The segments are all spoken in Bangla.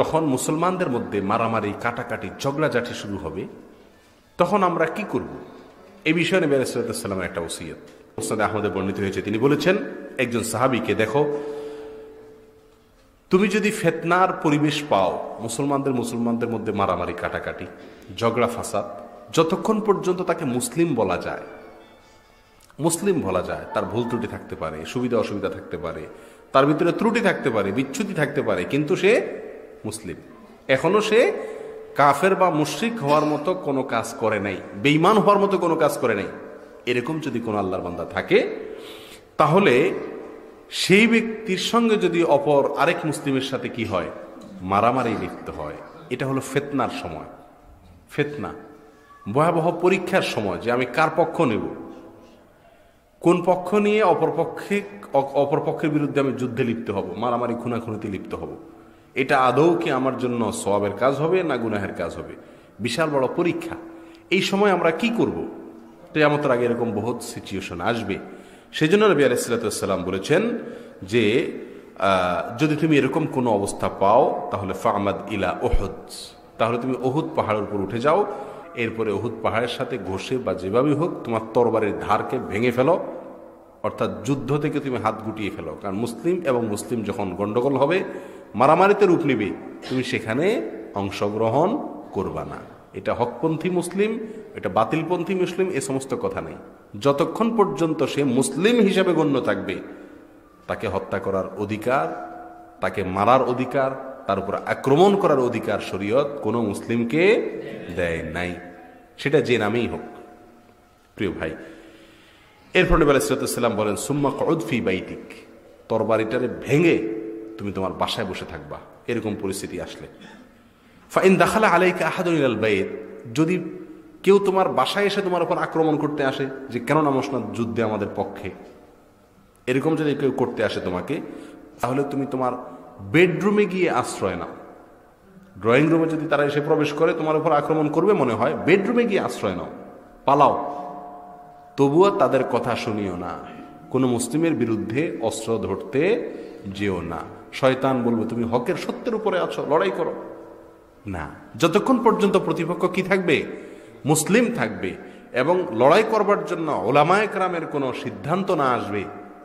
যখন মুসলমানদের মধ্যে মারামারি, কাটাকাটি, ঝগড়াঝাটি শুরু হবে, তখন আমরা কি করব? এই বিষয়ে নবী আলাইসালামের একটা ওসিয়ত। মোসাদ আহমদে বর্ণিত হয়েছে, তিনি বলেছেন, একজন সাহাবিকে, দেখো, তুমি যদি ফেতনার পরিবেশ পাও, মুসলমানদের মুসলমানদের মধ্যে মারামারি, কাটাকাটি, ঝগড়া, ফাসাদ, যতক্ষণ পর্যন্ত তাকে মুসলিম বলা যায়, মুসলিম বলা যায়, তার ভুল ত্রুটি থাকতে পারে সুবিধা অসুবিধা থাকতে পারে, তার ভিতরে ত্রুটি থাকতে পারে বিচ্ছুতি থাকতে পারে, কিন্তু সে মুসলিম। এখনও সে কাফের বা মুশ্রিক হওয়ার মতো কোনো কাজ করে নাই বেইমান হওয়ার মতো কোনো কাজ করে নাই। এরকম যদি কোনো আল্লাহর বান্দা থাকে, তাহলে সেই ব্যক্তির সঙ্গে যদি অপর আরেক মুসলিমের সাথে কি হয়? মারামারি লিপ্ত হয়। এটা হলো ফেতনার সময়। ফেতনা। ভয়াবহ পরীক্ষার সময় যে আমি কার পক্ষ নেব? কোন পক্ষ নিয়ে অপরপক্ষে অপরপক্ষের বিরুদ্ধে আমি যুদ্ধে লিপ্ত হব? মারামারি, খুনাখুনিতে লিপ্ত হব? এটা আদৌ কি আমার জন্য সবাবের কাজ হবে না গুনাহের কাজ হবে? বিশাল বড় পরীক্ষা। এই সময় আমরা কি করব? কেয়ামতের আগে এরকম বহুত সিচুয়েশন আসবে। সেই জন্য নবী আলাইসালাম বলেছেন যে যদি তুমি এরকম কোনো অবস্থা পাও, তাহলে ফাহমাদ ইলা ওহদ তাহলে তুমি ওহুদ পাহাড়ের উপর উঠে যাও। এরপরে ওহুদ পাহাড়ের সাথে ঘষে বা যেভাবেই হোক তোমার তরবারের ধারকে ভেঙে ফেলো। অর্থাৎ যুদ্ধ থেকে তুমি হাত গুটিয়ে ফেলো। কারণ মুসলিম এবং মুসলিম যখন গন্ডগোল হবে মারামারিতে রূপ নিবে, তুমি সেখানে অংশগ্রহণ করবা না। এটা হকপন্থী মুসলিম, এটা বাতিলপন্থী মুসলিম, এ সমস্ত কথা নেই। যতক্ষণ পর্যন্ত সে মুসলিম হিসাবে গণ্য থাকবে, তাকে হত্যা করার অধিকার, তাকে মারার অধিকার, তার উপর আক্রমণ করার অধিকার শরীয়ত কোনো মুসলিমকে দেয় নাই। সেটা যে নামেই হোক। প্রিয় ভাই, এরপর নবী আলাইসালাম বলেন, সুম্মা কউদফি বাইতিক। তরবারিটারে ভেঙে তুমি তোমার বাসায় বসে থাকবা। এরকম পরিস্থিতি আসলে। ফাইন দাখালা আলাইকা আহাদুল বাইত, যদি কেউ তোমার বাসায় এসে তোমার উপর আক্রমণ করতে আসে, যে কেন নামস যুদ্ধে আমাদের পক্ষে? এরকম যদি কেউ করতে আসে তোমাকে, তাহলে তুমি তোমার বেডরুমে গিয়ে আশ্রয় নাও। ড্রয়িং রুমে যদি তারা এসে প্রবেশ করে, তোমার উপর আক্রমণ করবে মনে হয়, বেডরুমে গিয়ে আশ্রয় নাও। পালাও। তবুও তাদের কথা শুনিও না। কোনো মুসলিমের বিরুদ্ধে অস্ত্র ধরতে যেও না। শয়তান বলবে, তুমি হকের সত্যের উপরে আছো, লড়াই করো। না, যতক্ষণ পর্যন্ত প্রতিপক্ষ কি থাকবে? মুসলিম থাকবে। এবং লড়াই করবার জন্য ওলামায় ক্রামের কোনো সিদ্ধান্ত না আসবে,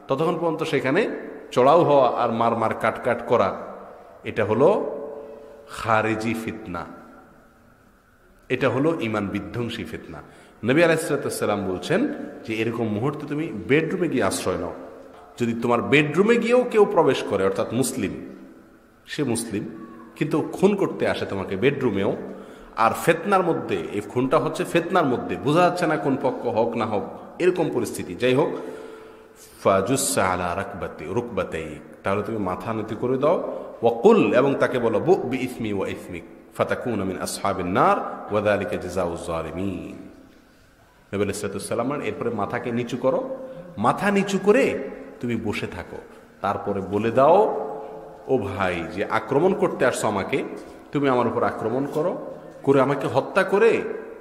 ততক্ষণ পর্যন্ত সেখানে চড়াও হওয়া আর মার মার কাট কাট করা, এটা হলো খারেজি ফিতনা। এটা হলো ইমান বিধ্বংসী ফিতনা। নবী আলাইসালাম বলছেন যে, এরকম মুহূর্তে তুমি বেডরুমে গিয়ে আশ্রয় নাও। যদি তোমার বেডরুমে গিয়েও কেউ প্রবেশ করে, অর্থাৎ মুসলিম, সে মুসলিম, কিন্তু খুন করতে আসে তোমাকে বেডরুমেও, আর ফেতনার মধ্যে, এই খুনটা হচ্ছে ফেতনার মধ্যে, বোঝা যাচ্ছে না কোন পক্ষ হোক না হোক, এরকম পরিস্থিতি। যাই হোক ফাজুসা আলা রাকবাতে রুকবাতে তাহলে তুমি মাথা নীতি করে দাও ওয়াকুল এবং তাকে বলো, বু বি ইসমি ওয়া ইসমিক, ফাতাকুন আমিন আসহাবিন নার ওয়াদালিকা জাজাউ জালিমিন নবী সালাম এরপরে মাথাকে নিচু করো। মাথা নিচু করে তুমি বসে থাকো। তারপরে বলে দাও, ও ভাই, যে আক্রমণ করতে আসছো আমাকে, তুমি আমার উপর আক্রমণ করো, করে আমাকে হত্যা করে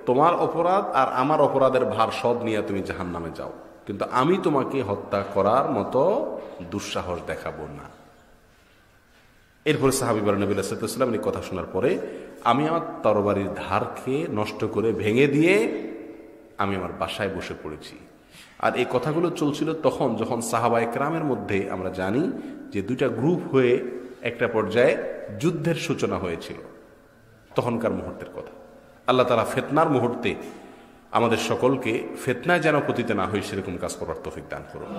তোমার অপরাধ আর আমার অপরাধের ভার সব নিয়ে তুমি জাহান নামে যাও। কিন্তু আমি তোমাকে হত্যা করার মতো দুঃসাহস দেখাবো না। এরপরে সাহাবি বলেন, নবী সাল্লাম এই কথা শোনার পরে আমি আমার তরবারির ধারকে নষ্ট করে ভেঙে দিয়ে আমি আমার বাসায় বসে পড়েছি। আর এই কথাগুলো চলছিল তখন যখন সাহাবা একরামের মধ্যে আমরা জানি যে দুইটা গ্রুপ হয়ে একটা পর্যায়ে যুদ্ধের সূচনা হয়েছিল, তখনকার মুহূর্তের কথা। আল্লাহ তালা ফেতনার মুহূর্তে আমাদের সকলকে ফেতনায় যেন পতিতে না হয় সেরকম কাজ করার তফিক দান করুন।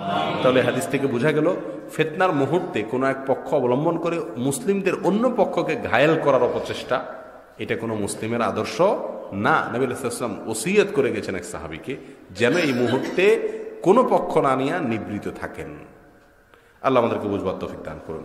তাহলে হাদিস থেকে বোঝা গেল, ফেতনার মুহূর্তে কোনো এক পক্ষ অবলম্বন করে মুসলিমদের অন্য পক্ষকে ঘায়েল করার অপচেষ্টা, এটা কোনো মুসলিমের আদর্শ না। নবীল ইসলাম ওসিয়ত করে গেছেন এক সাহাবিকে, যেন এই মুহূর্তে কোনো পক্ষ না নিয়ে নিবৃত থাকেন। আল্লাহ আমাদেরকে বুঝবার তফিক দান করুন।